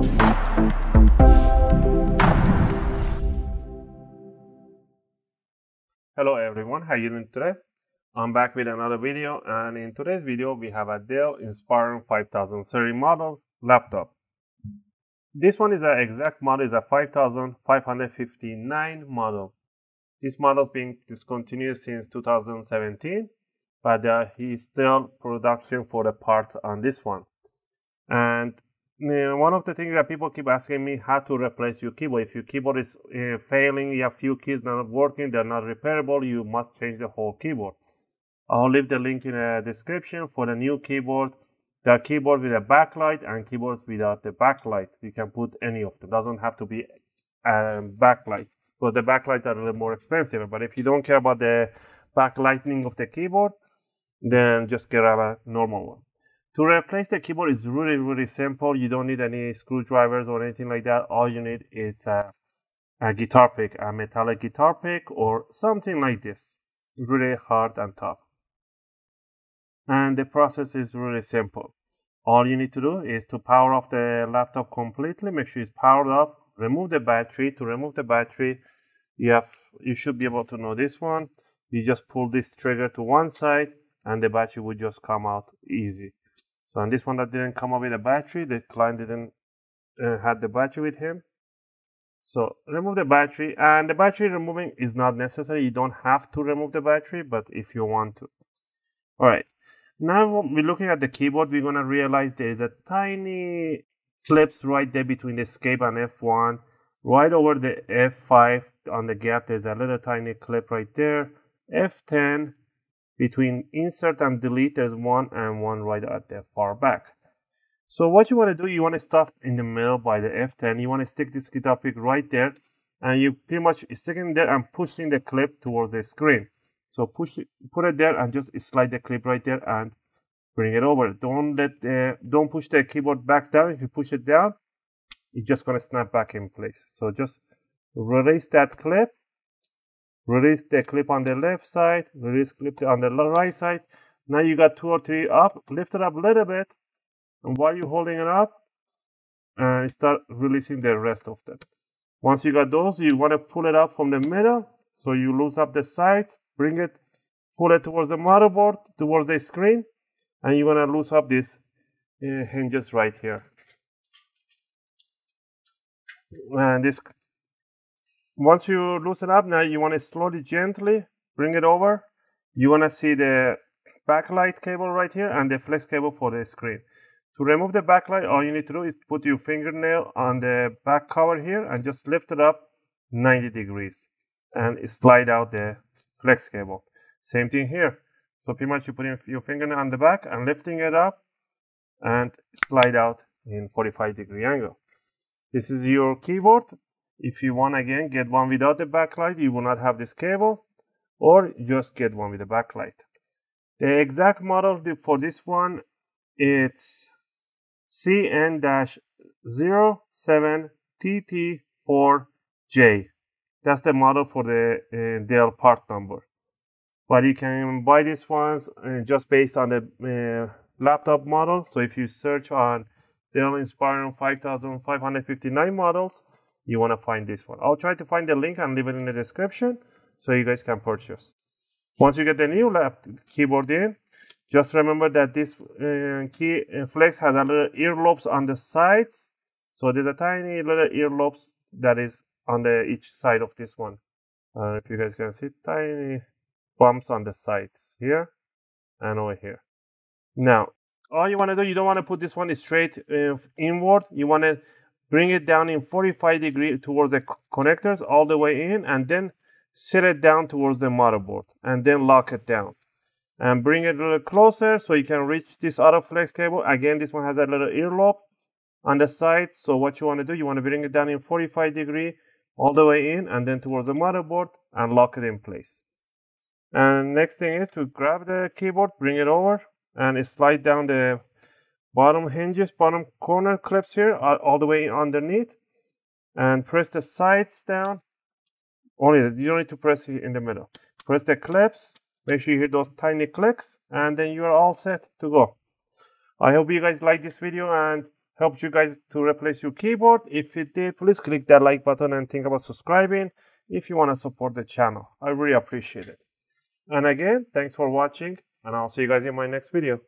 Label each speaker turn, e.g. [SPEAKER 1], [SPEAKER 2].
[SPEAKER 1] Hello everyone, how are you doing today? I'm back with another video and in today's video we have a Dell Inspiron 5000 series models laptop. This one is an exact model is a 5559 model. This model has been discontinued since 2017 but uh, he's still production for the parts on this one. And one of the things that people keep asking me how to replace your keyboard. If your keyboard is uh, failing, you have few keys not working, they're not repairable, you must change the whole keyboard. I'll leave the link in the description for the new keyboard. The keyboard with a backlight and keyboards without the backlight. You can put any of them. Doesn't have to be a um, backlight because the backlights are a little more expensive. But if you don't care about the backlighting of the keyboard, then just grab a normal one. To replace the keyboard is really, really simple. You don't need any screwdrivers or anything like that. All you need is a, a guitar pick, a metallic guitar pick or something like this. Really hard and tough. And the process is really simple. All you need to do is to power off the laptop completely. Make sure it's powered off. Remove the battery. To remove the battery, you have you should be able to know this one. You just pull this trigger to one side and the battery would just come out easy. So on this one that didn't come up with a battery, the client didn't uh, had the battery with him. So remove the battery and the battery removing is not necessary. You don't have to remove the battery, but if you want to. All right. Now we're looking at the keyboard, we're gonna realize there is a tiny clips right there between the escape and F1. Right over the F5 on the gap, there's a little tiny clip right there. F10 between insert and delete, there's one and one right at the far back. So what you want to do, you want to start in the middle by the F10. You want to stick this guitar pick right there, and you pretty much sticking there and pushing the clip towards the screen. So push it, put it there and just slide the clip right there and bring it over. Don't let the, don't push the keyboard back down. If you push it down, it's just gonna snap back in place. So just release that clip release the clip on the left side, release clip on the right side. Now you got two or three up, lift it up a little bit, and while you're holding it up, uh, start releasing the rest of them. Once you got those, you want to pull it up from the middle, so you loose up the sides, bring it, pull it towards the motherboard, towards the screen, and you're going to loose up these uh, hinges right here. And this once you loosen up, now you want to slowly, gently bring it over. You want to see the backlight cable right here and the flex cable for the screen. To remove the backlight, all you need to do is put your fingernail on the back cover here and just lift it up 90 degrees and slide out the flex cable. Same thing here. So pretty much you put your fingernail on the back and lifting it up and slide out in 45 degree angle. This is your keyboard if you want again get one without the backlight, you will not have this cable or just get one with the backlight. The exact model for this one it's CN-07TT4J. That's the model for the uh, Dell part number. But you can buy these ones uh, just based on the uh, laptop model. So if you search on Dell Inspiron 5559 models, you want to find this one. I'll try to find the link and leave it in the description so you guys can purchase. Once you get the new lap keyboard in, just remember that this uh, key uh, flex has a little earlobes on the sides. So there's a tiny little earlobes that is on the each side of this one. Uh, if you guys can see, tiny bumps on the sides here and over here. Now, all you want to do, you don't want to put this one straight uh, inward. You want to bring it down in 45 degree towards the connectors all the way in and then set it down towards the motherboard and then lock it down. And bring it a little closer so you can reach this auto flex cable. Again this one has a little earlobe on the side so what you want to do you want to bring it down in 45 degree all the way in and then towards the motherboard and lock it in place. And next thing is to grab the keyboard bring it over and slide down the bottom hinges, bottom corner clips here all the way underneath and press the sides down. Only you don't need to press in the middle. Press the clips, make sure you hear those tiny clicks and then you are all set to go. I hope you guys like this video and helped you guys to replace your keyboard. If it did, please click that like button and think about subscribing if you want to support the channel. I really appreciate it. And again, thanks for watching and I'll see you guys in my next video.